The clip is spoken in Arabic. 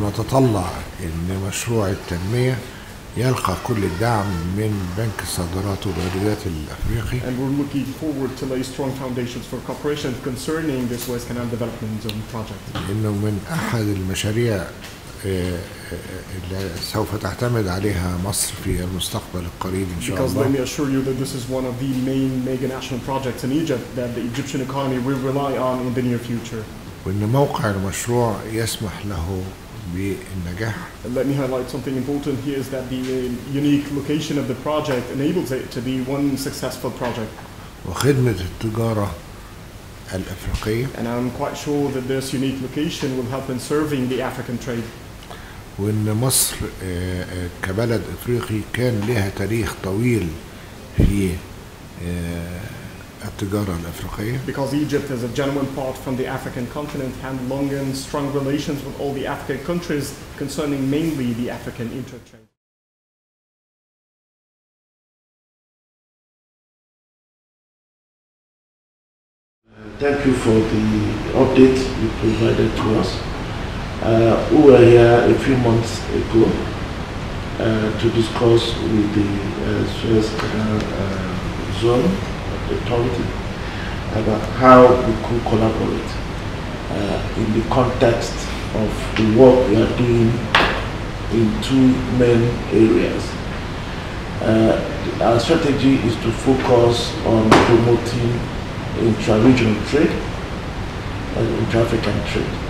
نتطلع ان مشروع التنمية يلقى كل الدعم من بنك الصادرات والواردات الافريقي And we're looking forward to lay strong foundations for cooperation concerning this West Canal Development Zone project. لأنه من احد المشاريع آه، آه، اللي سوف تعتمد عليها مصر في المستقبل القريب ان شاء Because let me الله assure you that this is one of the main mega national projects in Egypt that the Egyptian economy will rely on in the near future. وان موقع المشروع يسمح له بالنجاح let me highlight something important here is that the uh, unique location of the project enables it to be one successful project. وخدمة التجارة الأفريقية And I'm quite sure that this unique location will help in serving the African trade. وإن مصر آه، آه، كبلد إفريقي كان لها تاريخ طويل في آه، التجارة الأفريقية Because Egypt is a genuine part from the African continent and long and strong relations with all the African countries concerning mainly the African intertrade. Thank you for the update you provided to us. Uh, we were here a few months ago uh, to discuss with the uh, Suez Canal uh, Zone Authority about how we could collaborate uh, in the context of the work we are doing in two main areas. Uh, our strategy is to focus on promoting intra-regional trade and intra-African trade.